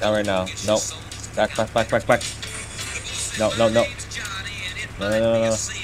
Not right now. Nope. Back, back, back, back, back. No, no, no. No, no, no, no.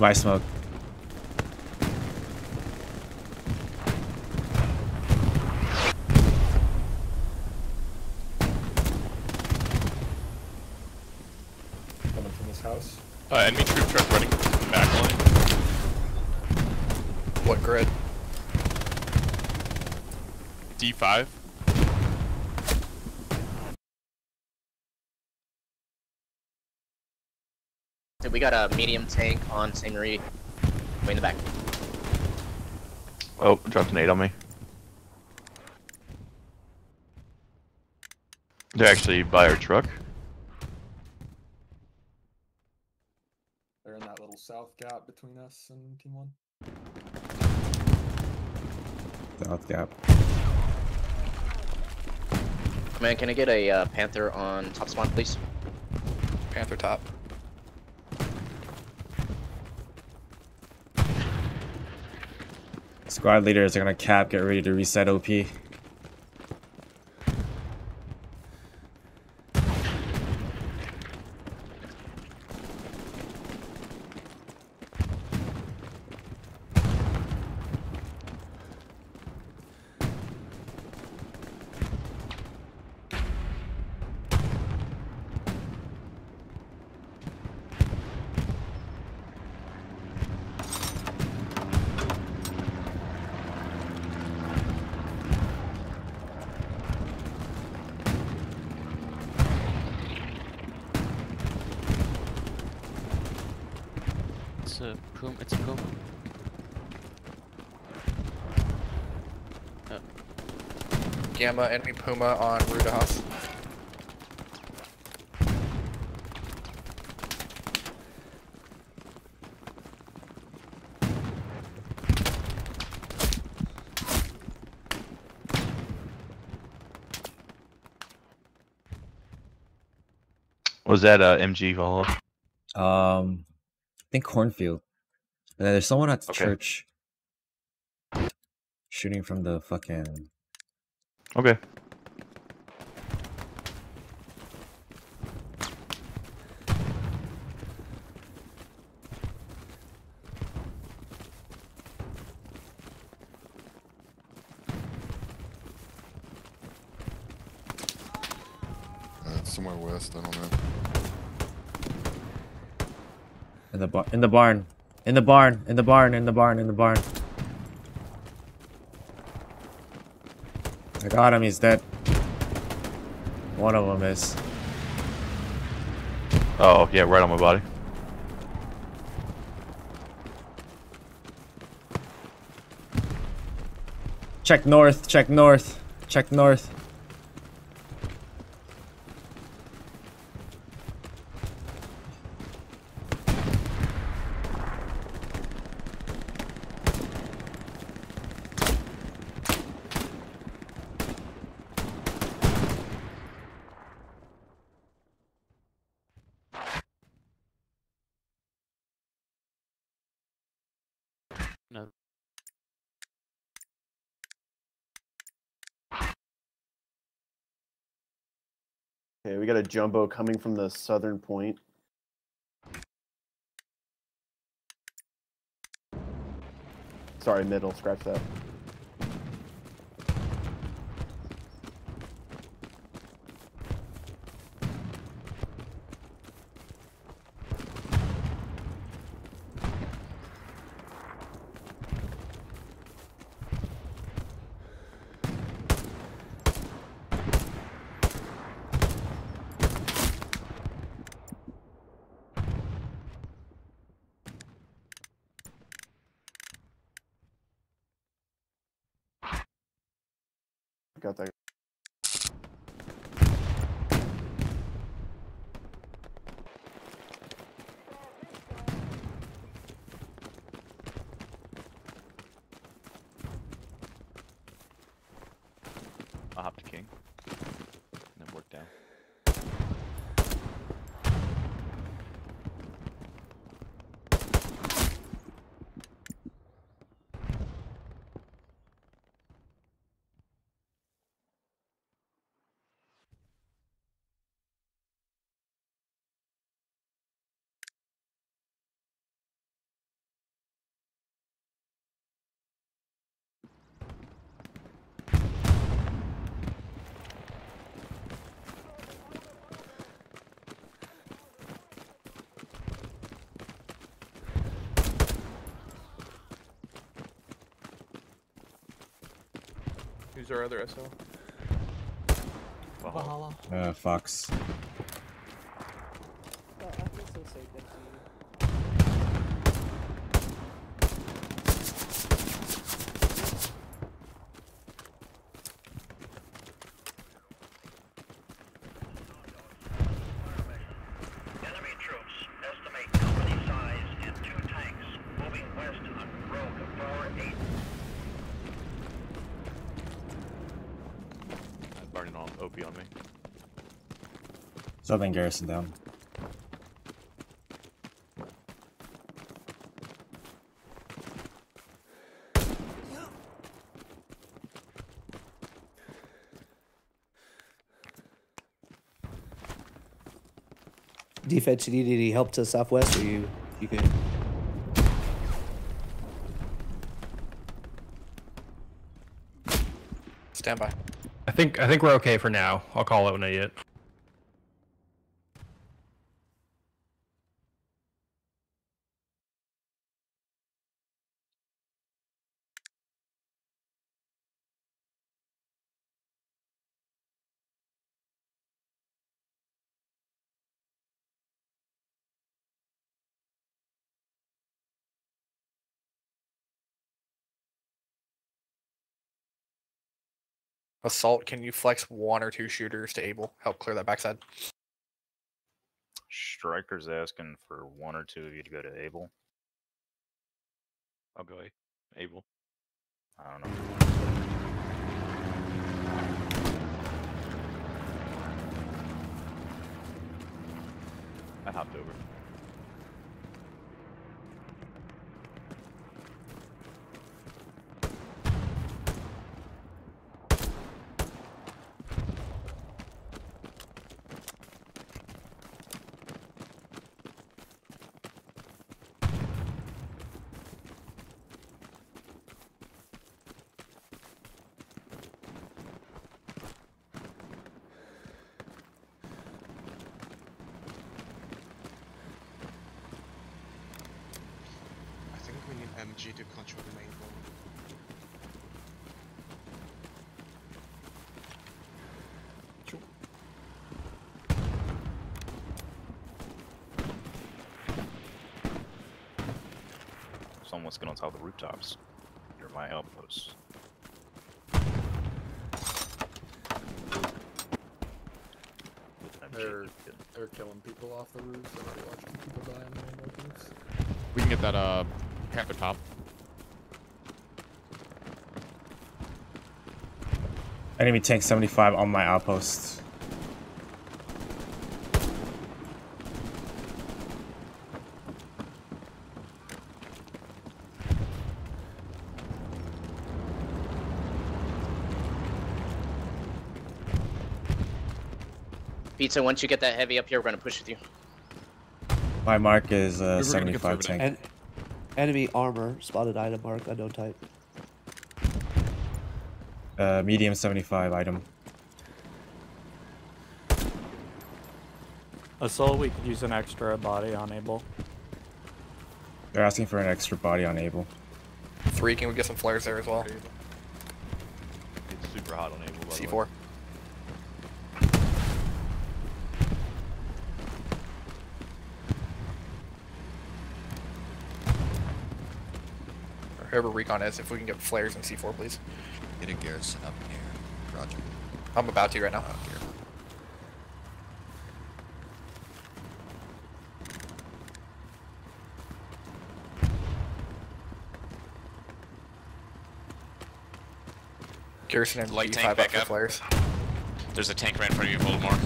Buy smoke. Coming from this house. Uh, enemy troop truck running back line. What grid? D5. We got a medium tank on St. Marie. Way in the back. Oh, dropped an eight on me. They're actually by our truck. They're in that little south gap between us and Team One. South gap. Man, can I get a uh, Panther on top spawn, please? Panther top. Squad leaders are gonna cap. Get ready to reset OP. It's a Puma. It's a Puma. Gamma, enemy Puma on Ruda House. Was that a MG follow up? Um, I think cornfield. And then there's someone at the Okay. church shooting from the fucking. Okay. Uh, it's somewhere west, I don't know. In the barn, in the barn, in the barn, in the barn, in the barn. I got him. He's dead. One of them is. Oh, yeah, right on my body. Check north. Check north. Check north. jumbo coming from the southern point. Sorry, middle, scratch that. Hop to king. And then work down. Who's our other SL? Valhalla. Uh, Fox. Enemy troops estimate company size in two tanks moving west on road 4-8. Burning on OP on me. Southern garrison down. Defense, you need any help to the southwest, or you you good? Stand by. I think I think we're okay for now. I'll call it when I get Assault, can you flex one or two shooters to able? Help clear that backside. Striker's asking for one or two of you to go to Able. I'll go A. Able. I don't know. I hopped over. I think we to control the main road. Someone's getting on top of the rooftops. Near my outposts. With an MG, They're, good. they're killing people off the roofs. I've already people die on the roofs. We can get that uh Panther top. Enemy tank 75 on my outpost. Pizza, once you get that heavy up here, we're gonna push with you. My mark is uh, We're gonna get 75 tank. And Enemy armor, spotted item mark, unknown type. Uh, medium 75 item. Assault, we could use an extra body on Able. They're asking for an extra body on Able. Three, can we get some flares there as well? It's super hot on Able. by the way. C4. Whoever recon is, if we can get flares and C4, please. Get a garrison up in here. Roger. I'm about to right now. Garrison and Light tank up back up. flares. There's a tank right in front of you, Voldemort.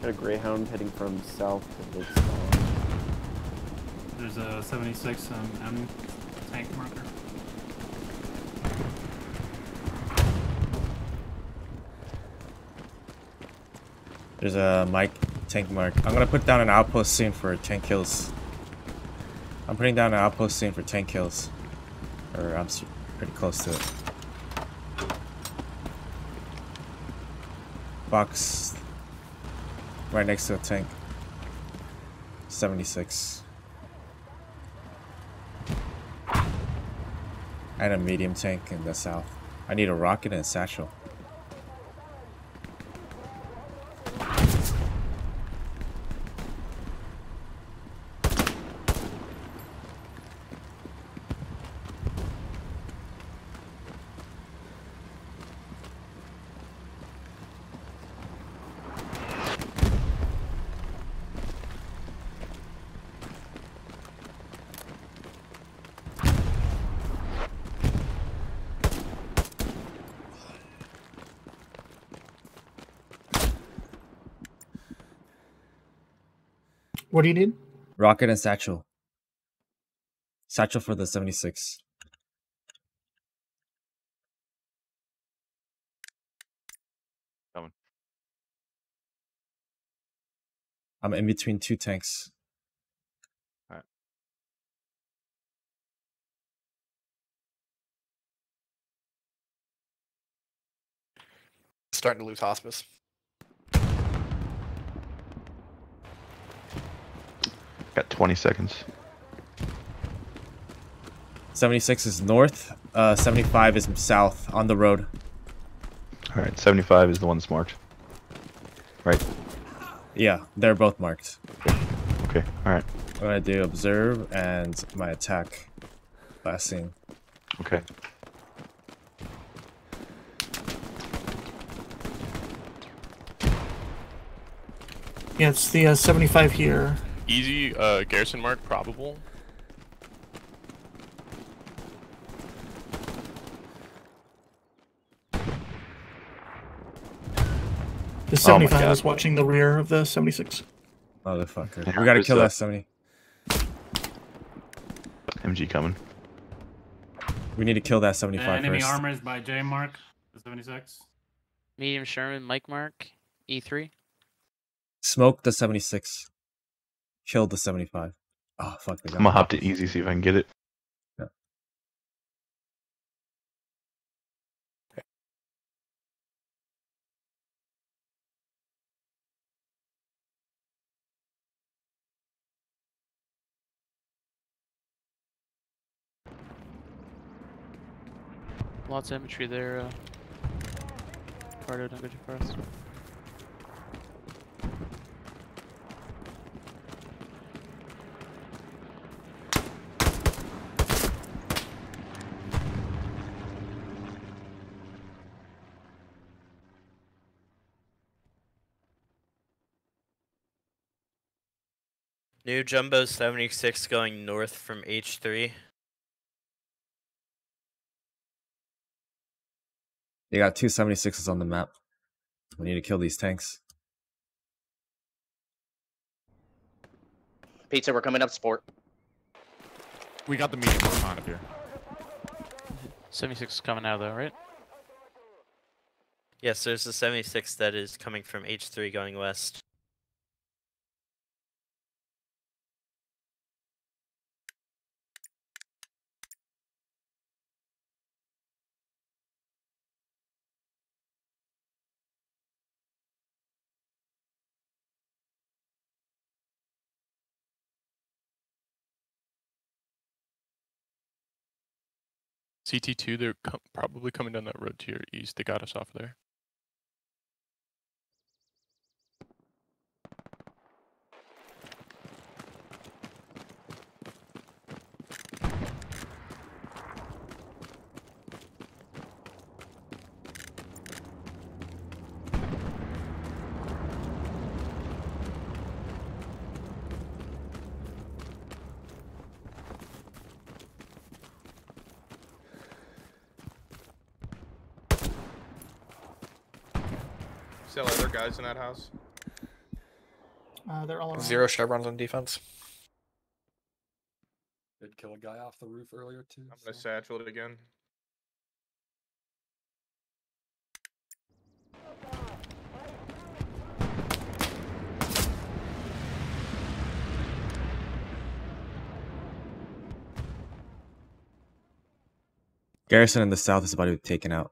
Got a Greyhound heading from south to the spawn. There's a 76 um, M tank marker. There's a Mike tank mark. I'm gonna put down an outpost soon for 10 kills. I'm putting down an outpost soon for 10 kills. Or I'm pretty close to it. Box right next to a tank. 76. And a medium tank in the south. I need a rocket and a satchel. What do you need? Rocket and satchel. Satchel for the 76. Coming. I'm in between two tanks. Alright. Starting to lose hospice. Got 20 seconds. 76 is north, uh, 75 is south on the road. All right, 75 is the one that's marked. Right. Yeah, they're both marked. Okay. All right. I'm gonna do observe and my attack last scene. Okay. Yeah, it's the uh, 75 here. Easy, uh, garrison mark, probable. The Oh 75 God. is watching the rear of the 76. Motherfucker. Yeah, we gotta kill that 70. MG coming. We need to kill that The 75 enemy first. armor is by J Mark, the 76. Medium Sherman, Mike Mark, E E3. Smoke the 76. Kill the 75. Oh, fuck. They I'm gonna me. hop to easy, see if I can get it. Yeah. Lots of infantry there. Uh, Cardo, don't go too fast. New Jumbo 76 going north from H3. They got two 76s on the map. We need to kill these tanks. Pizza, we're coming up sport. We got the medium recon up here. 76 is coming out though, right? Yes, there's a 76 that is coming from H3 going west. CT2, they're probably coming down that road to your east. They got us off there. Still other guys in that house? Uh, they're all around. Zero chevrons on defense. Did kill a guy off the roof earlier too. I'm gonna satchel it again. Garrison in the south is about to be taken out.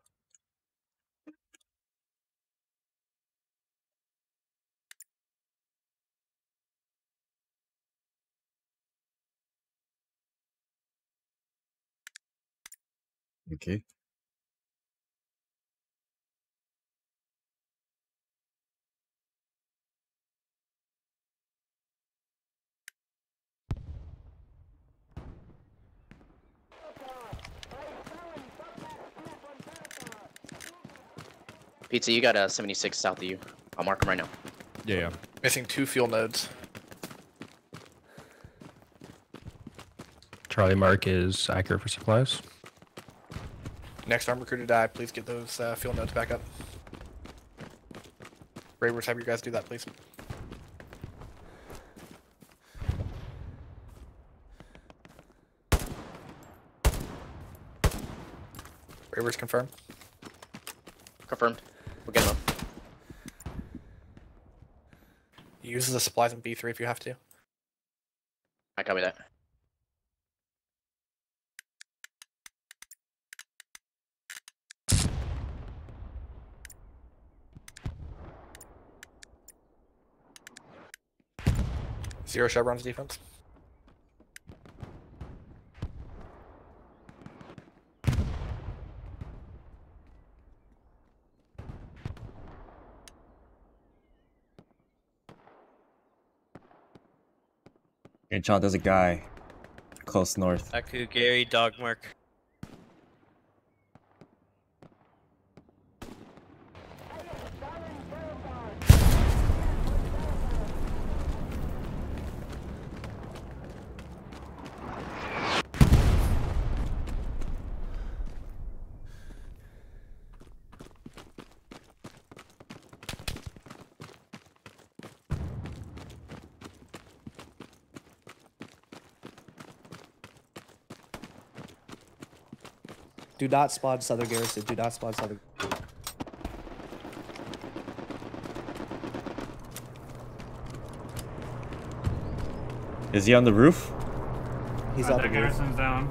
Okay. Pizza, you got a 76 south of you. I'll mark him right now. Yeah, yeah. Missing two fuel nodes. Charlie Mark is accurate for supplies. Next arm recruit to die. Please get those uh, fuel nodes back up. Ravers, have you guys do that, please. Ravers confirm. Confirmed. We'll get them. up. Use the supplies in B3 if you have to. I copy that. Zero chevrons defense. And John, there's a guy close north. Aku Gary Dogmark. Do not spawn Southern Garrison. Do not spawn Southern. Is he on the roof? He's on the the roof. garrison's down.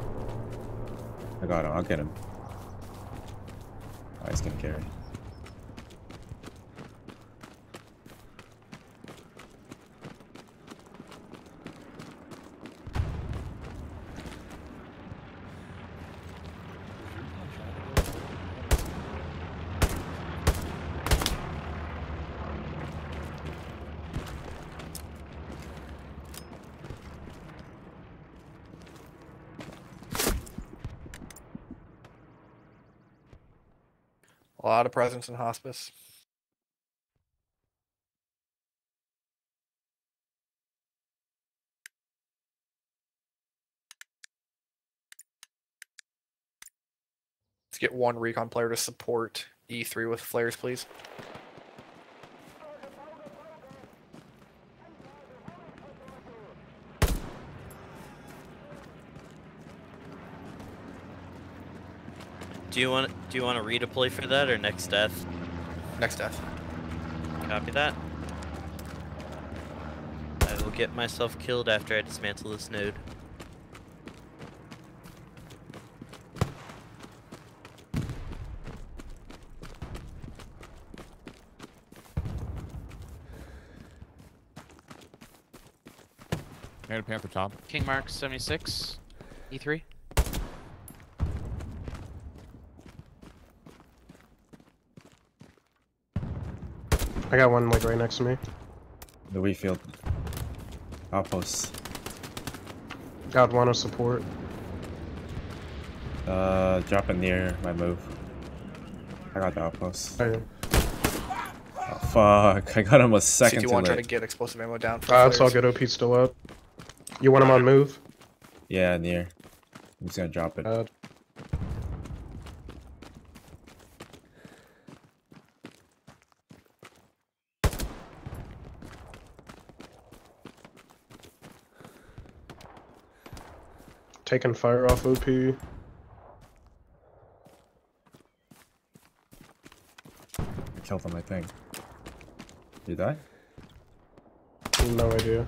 I got him. I'll get him. Oh, he's gonna carry. Of presence in hospice. Let's get one recon player to support E3 with flares, please. Do you want do you want to redeploy for that or next death? Next death. Copy that. I will get myself killed after I dismantle this node. Panther top. King Mark 76. E3. I got one like right next to me. The wheat field. Outposts. Got one of support. Uh, dropping near my move. I got the outpost. Oh, Oh, fuck. I got him a second too CT1 trying late. to get explosive ammo down. For Uh, it's all good. OP's still up. You want him on move? Yeah, near. I'm just gonna drop it. Uh, taking fire off OP. I killed him, I think. You die? No idea.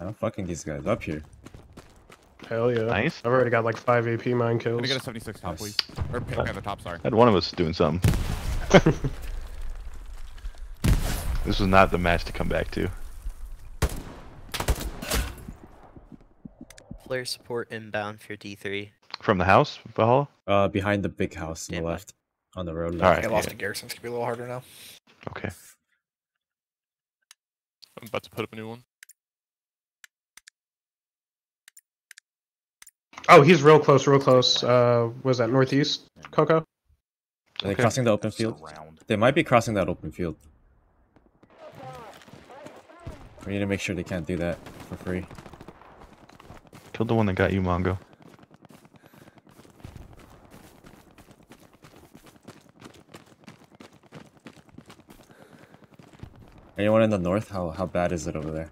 I'm fucking these guys up here. Hell yeah. Nice. I've already got like five AP mine kills. Can I get a 76 top, please? Or Pan- Panther top, sorry. I Had one of us doing something. this was not the match to come back to. Flare support inbound for D3. From the house, Valhalla? Uh, behind the big house on the left. On the road. All left. right, Get lost yeah. in Garrison's gonna be a little harder now. Okay. I'm about to put up a new one. Oh, he's real close, real close. Uh, was that northeast, Coco? Are they Okay. crossing the open field? They might be crossing that open field. We need to make sure they can't do that for free. Killed the one that got you, Mongo. Anyone in the north? How how bad is it over there?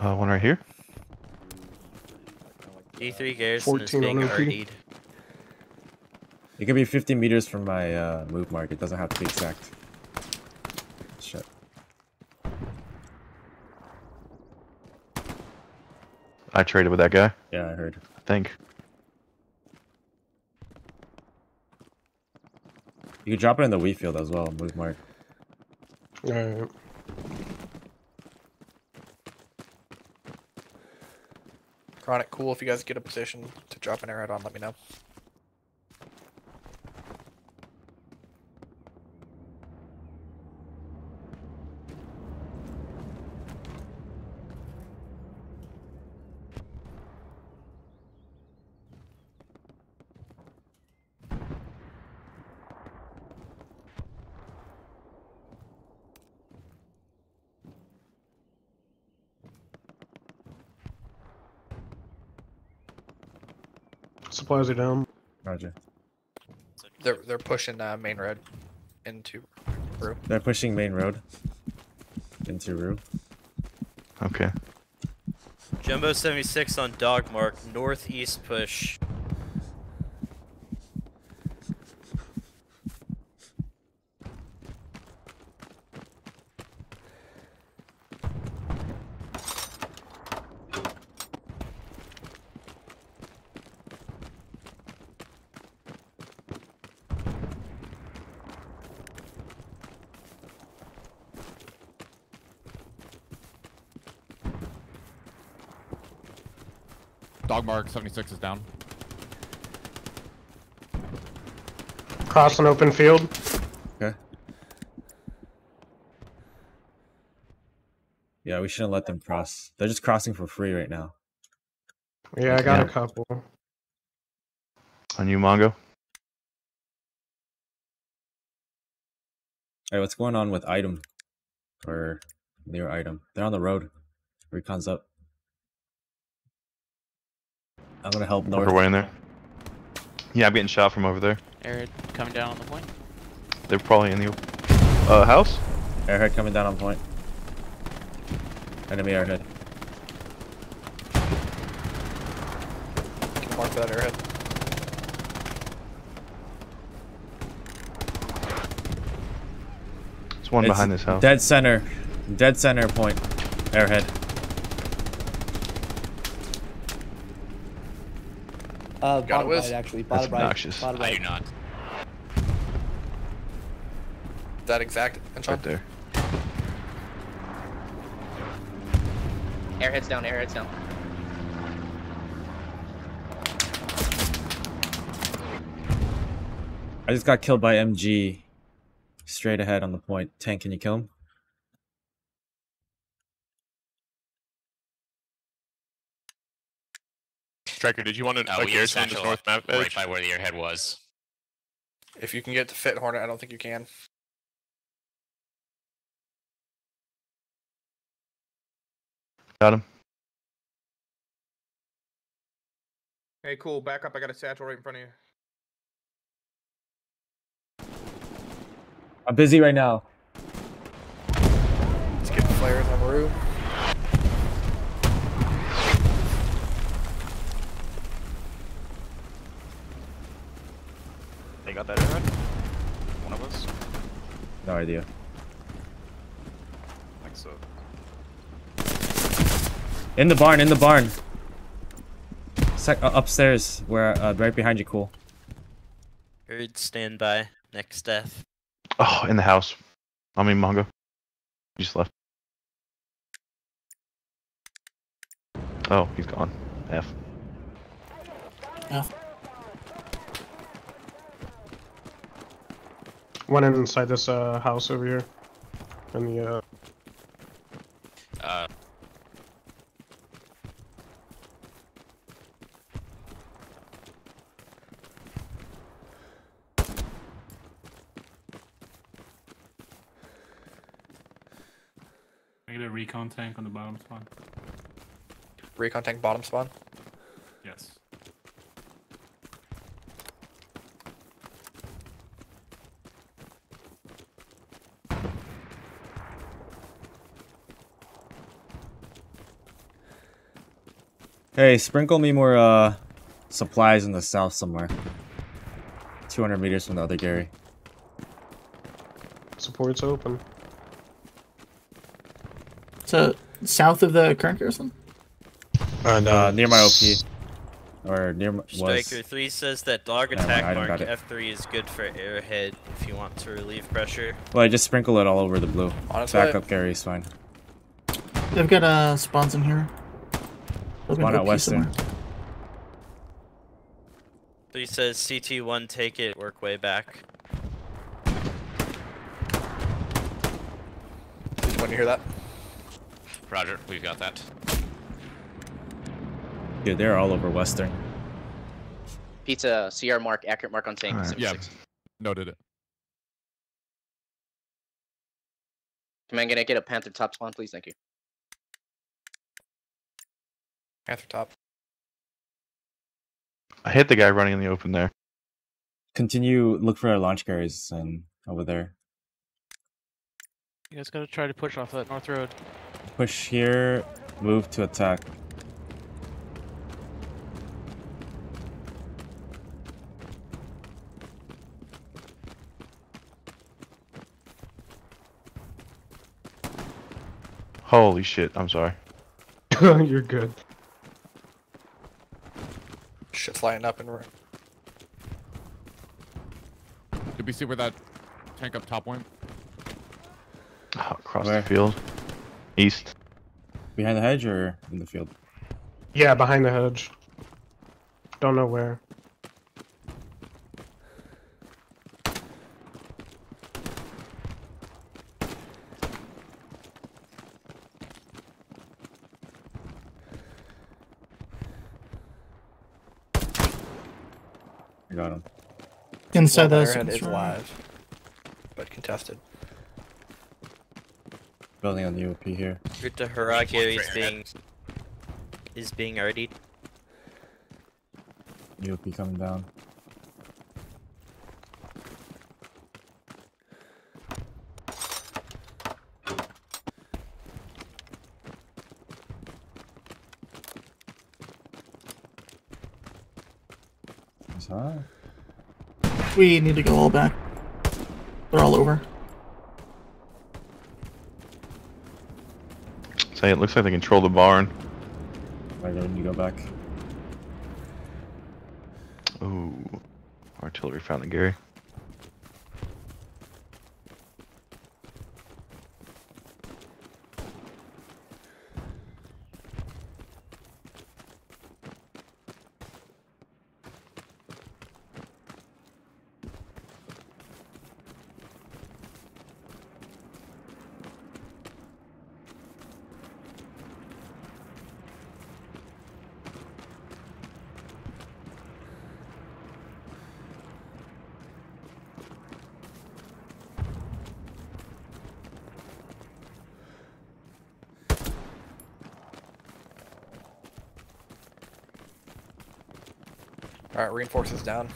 Uh, one right here. D3 Garrison is being on RD'd. It could be 50 meters from my uh, move mark. It doesn't have to be exact. Shit. I traded with that guy. Yeah, I heard. I think. You can drop it in the wheat field as well. Move mark. Alright. Chronic, cool. If you guys get a position to drop an arrow on, let me know. Supplies are down. Roger. They're they're pushing uh, main road into Brew. They're pushing main road into Rue. Okay. Jumbo 76 on dog mark, northeast push. Mark 76 is down. Cross an open field. Okay. Yeah, we shouldn't let them cross. They're just crossing for free right now. Yeah, I got a couple. On you, Mongo. Hey, what's going on with item? Or near item? They're on the road. Recon's up. I'm gonna help north. Worker way in there. Yeah, I'm getting shot from over there. Airhead coming down on the point. They're probably in the uh, house. Airhead coming down on point. Enemy airhead. Mark that airhead. There's one It's behind this house. Dead center. Dead center point. Airhead. Uh, Got it, bottom right, actually. That's Bottom right. obnoxious. Bottom I right. do not. That exact. And Right there. Airheads down, airheads down. I just got killed by MG. Straight ahead on the point. Tank, can you kill him? Striker, did you want to Uh, uh, we garrison on satchel this north map right by where the airhead was. If you can get to fit Hornet, I don't think you can. Got him. Hey, cool. Back up. I got a satchel right in front of you. I'm busy right now. Let's get the flares on the roof. Got that airhead? One of us? No idea. I think so. In the barn, in the barn. Sec uh, upstairs, where uh, right behind you, cool. Heard standby. Next death. Oh, in the house. I mean, Mongo. He just left. Oh, he's gone. F. F. One inside this uh, house over here. In the uh, Uh, I get a recon tank on the bottom spawn. Recon tank bottom spawn. Yes. Hey, sprinkle me more uh supplies in the south somewhere. 200 meters from the other Gary. support's open. So south of the current garrison. Uh, no. Uh, near my OP. Or near my, was. Striker 3 says that dog attack mind, mark. F3 is good for airhead if you want to relieve pressure. Well, I just sprinkle it all over the blue. On its Back up Gary is fine. They've got uh spawns in here. Open Spawn OP out western. somewhere. 3 says CT1 take it, work way back. Did you want to hear that? Roger, we've got that. Dude, they're all over western. Pizza, CR mark, accurate mark on tank. Alright. Yeah. 76. Noted it. Command, can I get a Panther top spawn, please? Thank you. Panther top. I hit the guy running in the open there. Continue, look for our launch carriers and over there. You guys gotta try to push off that north road. Push here, move to attack. Holy shit, I'm sorry. You're good. Shit's lighting up and we're Did we see where that tank up top went? Oh, across Where? the field. East. Behind the hedge or in the field? Yeah, behind the hedge. Don't know where. Inside Well, the airhead is circle. live, but contested. Building on the UOP here. Good to Haragyo is being is being RD'd. UOP coming down. Huh? We need to go all back. They're all over. Say it looks like they control the barn. Why don't you go back? Ooh. Artillery found the Gary. Alright, reinforces down.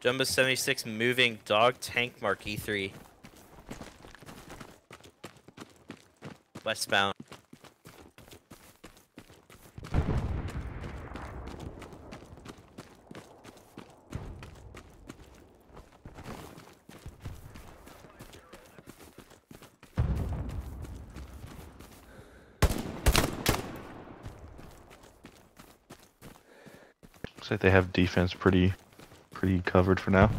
Jumbo 76 moving dog tank mark E E3. Westbound. Looks like they have defense pretty, pretty covered for now.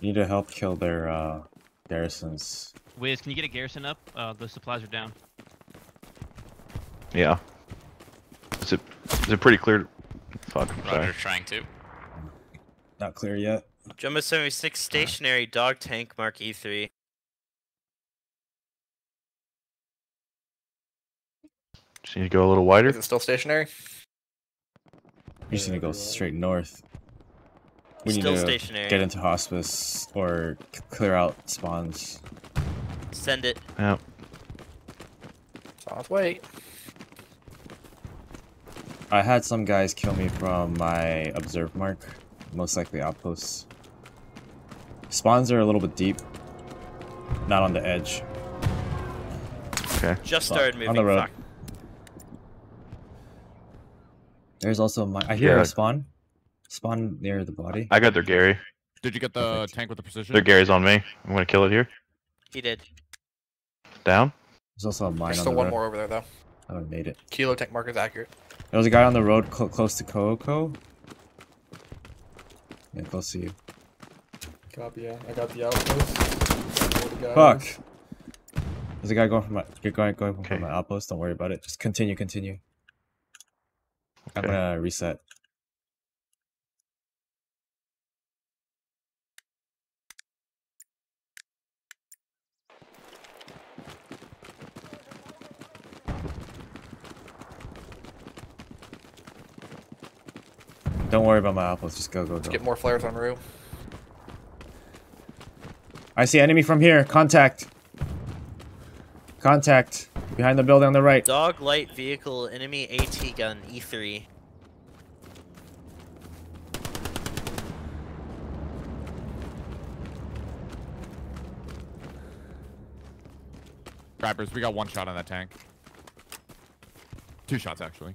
You need to help kill their uh, garrisons. Wiz, can you get a garrison up? Uh, the supplies are down. Yeah. Is it, is it pretty clear? Fuck, I'm sorry. Roger, trying to. Not clear yet. Jumbo 76 stationary dog tank mark E E3. Just need to go a little wider. Is it still stationary? You just need to go straight north. We Still need to stationary. get into hospice or clear out spawns. Send it. Yeah. Sounds wait. I had some guys kill me from my observe mark, most likely outposts. Spawns are a little bit deep, not on the edge. Okay. Just Fuck, started On the road. Fuck. There's also my. I hear Yeah. a spawn. Spawn near the body. I got their Gary. Did you get the tank with the precision? Their Gary's on me. I'm gonna kill it here. He did. Down. There's also a mine There's on still the one road. more over there though. I haven't made it. Kilo tank mark is accurate. There was a guy on the road cl close to Kooko. Yeah, close to you. Copy, yeah. I got the outpost. The guys. Fuck. There's a guy going from my. You're going going from my outpost. Don't worry about it. Just continue, continue. I'm gonna reset. Don't worry about my outpost. Just go, go, Let's go. get more flares on Rue. I see enemy from here. Contact. Contact. Behind the building on the right. Dog light vehicle enemy AT gun E E3. Grabbers, we got one shot on that tank. Two shots, actually.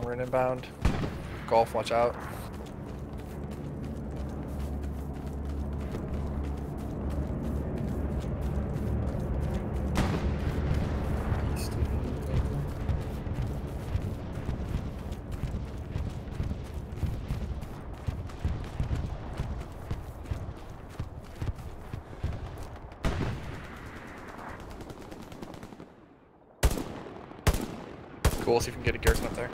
Bomber inbound. Golf, watch out. Cool, see if we can get a garrison up there.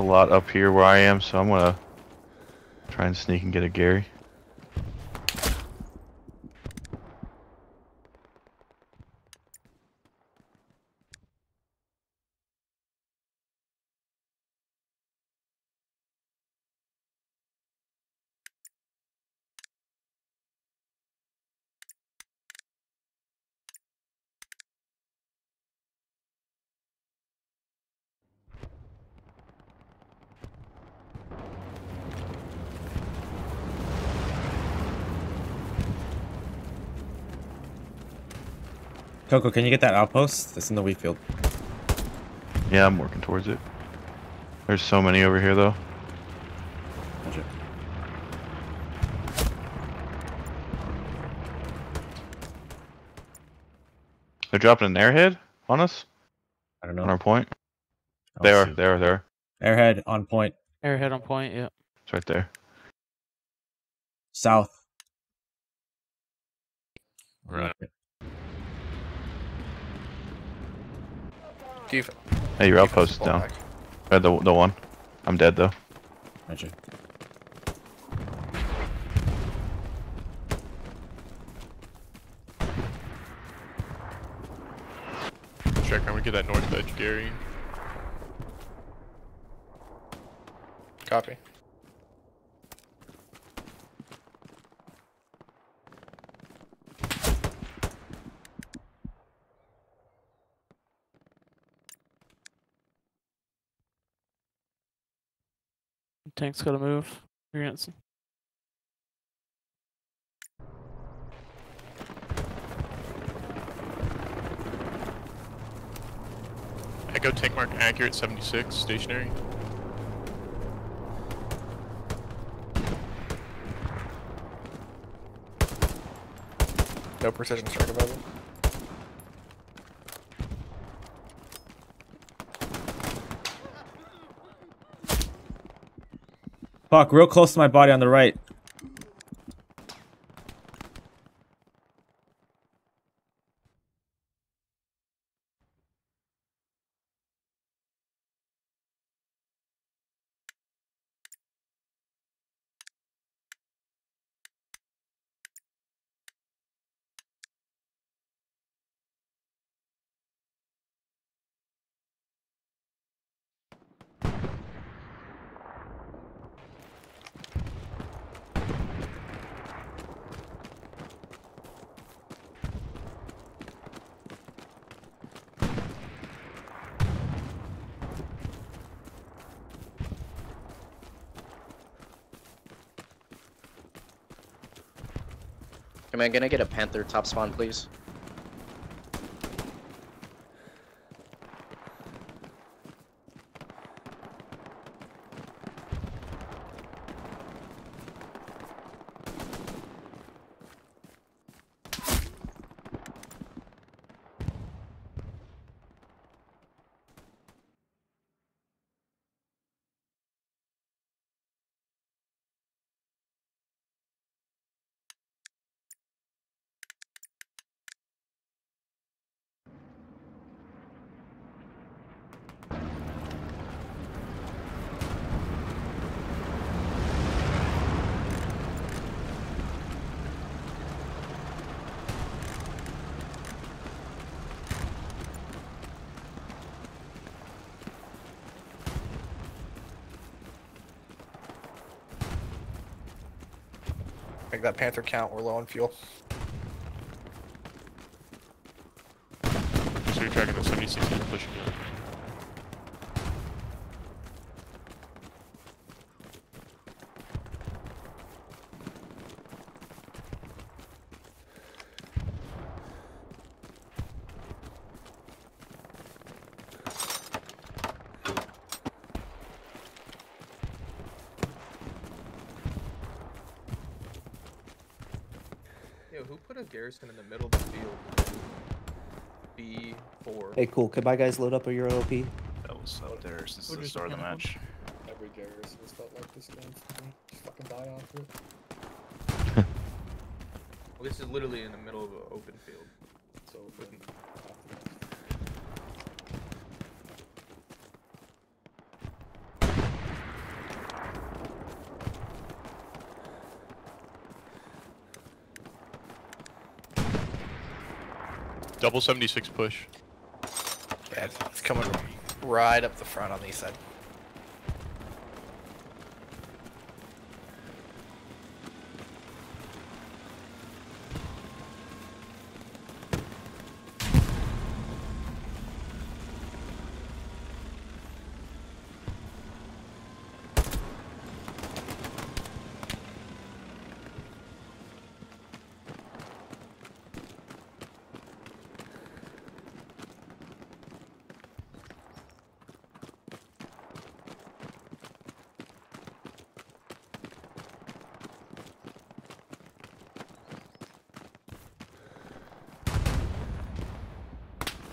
A lot up here where I am, so I'm gonna try and sneak and get a Gary. Coco, can you get that outpost? That's in the wheat field. Yeah, I'm working towards it. There's so many over here though. Roger. They're dropping an airhead on us? I don't know. On our point? Oh, They are, shoot. they are, there. Airhead on point. Airhead on point, yeah. It's right there. South. Right. Def- Hey, your outpost is down. back. Uh, the, the one. I'm dead though. Roger. Check, I'm gonna get that north edge, Gary. Copy. Tank's gotta move. Your Hanson. Echo tank mark accurate 76, stationary. No precision strike available. Fuck, real close to my body on the right. Am I gonna get a Panther top spawn, please? Make that Panther count. We're low on fuel. So you're tracking the 76 and pushing. Yo, who put a garrison in the middle of the field? B4. Hey, cool. Can my guys load up your OP? That kills up there since Who the start of the panic match. Every Garrus has felt like this game for me. Just fucking die off it. Well, this is literally in the middle of an open field. So open. Double 76 push. Coming right up the front on the east side.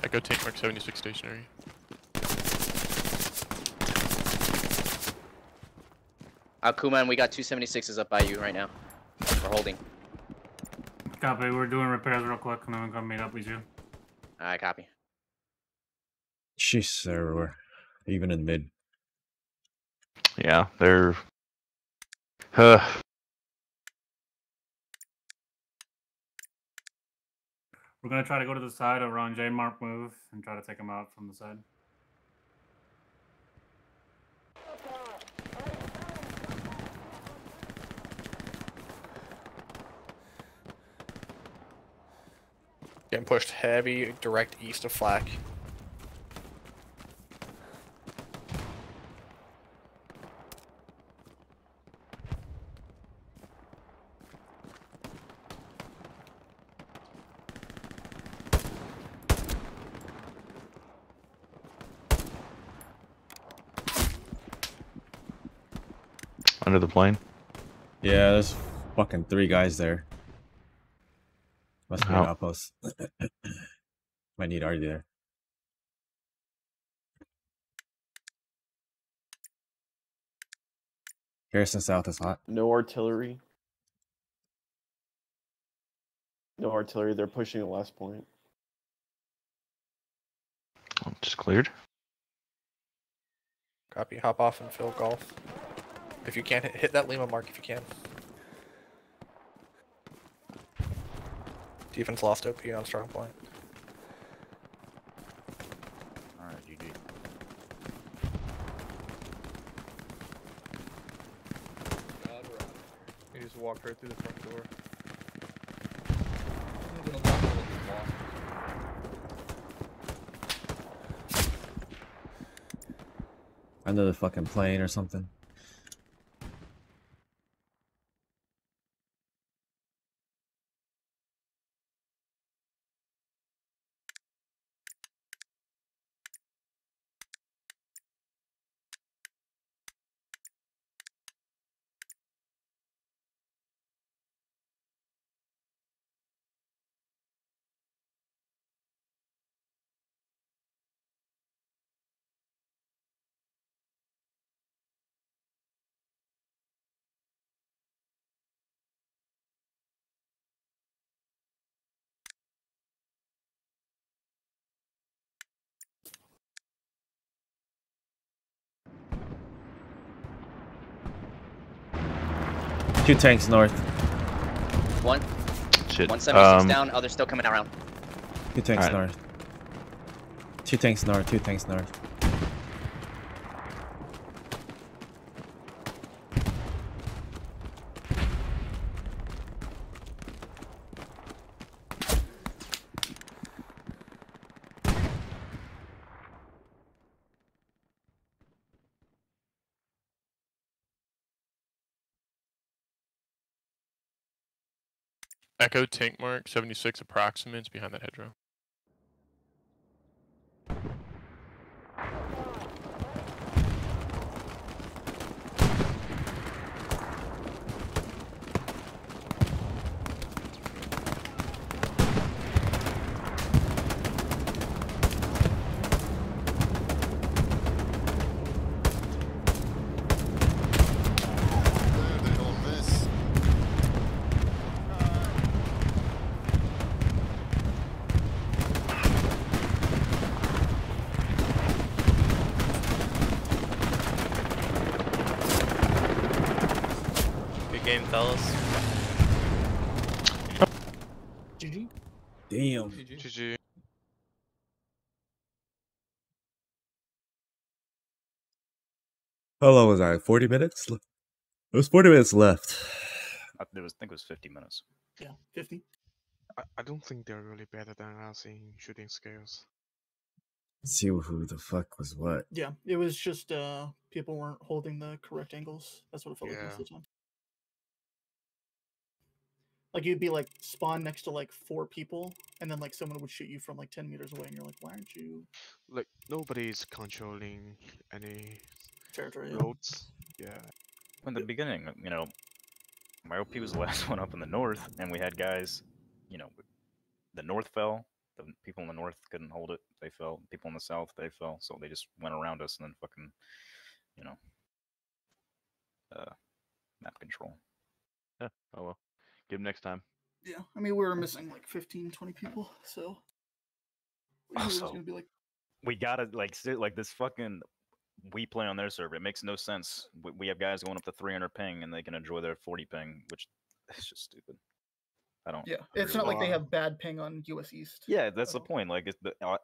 Echo tank mark 76 stationary. Uh, Kuman, we got 276s up by you right now. We're holding. Copy. We're doing repairs real quick, and then we're gonna meet up with you. Alright, copy. She's everywhere. Even in mid. Yeah, they're. Uh, We're gonna try to go to the side of Ron J. Mark move and try to take him out from the side. Getting pushed heavy direct east of Flak. Under the plane. Yeah, there's fucking three guys there. Must be an How- outpost. Might need Artie there. Garrison South is hot. No artillery. No artillery. They're pushing the last point. Oh, Just cleared. Copy. Hop off and fill golf. If you can, hit, hit that Lima mark if you can. Defense lost OP on strong point. Alright, GG. You just walked right through the front door. Under the fucking plane or something. Two tanks north. One. Shit. 176 um, down, others still coming around. Two tanks Alright. north. Two tanks north. Two tanks north. Echo tank mark 76 approximates behind that hedgerow. Game, fellas. GG. Damn. GG. How long was I? 40 minutes? Le- was 40 minutes left. I, there was, I think it was 50 minutes. Yeah, 50. I, I don't think they're really better than us in shooting scales. Let's see who the fuck was what. Yeah, it was just uh people weren't holding the correct angles. That's what it felt like most of the time. Like you'd be like spawn next to like four people, and then like someone would shoot you from like ten meters away, and you're like, why aren't you Like nobody's controlling any territory? yeah. roads. Yeah. In the beginning, you know, my OP was the last one up in the north, and we had guys, you know, the north fell. The people in the north couldn't hold it; they fell. People in the south, they fell. So they just went around us and then fucking, you know, uh, map control. Yeah. Oh well. Get him next time. Yeah, I mean we were missing like 15, 20 people, so we knew it was Also, gonna be like we gotta like sit like this fucking. We play on their server. It makes no sense. We, we have guys going up to 300 ping and they can enjoy their 40 ping, which is just stupid. I don't. yeah. It's not like they have bad ping on US East. Yeah, that's the point. Like, it's the, uh,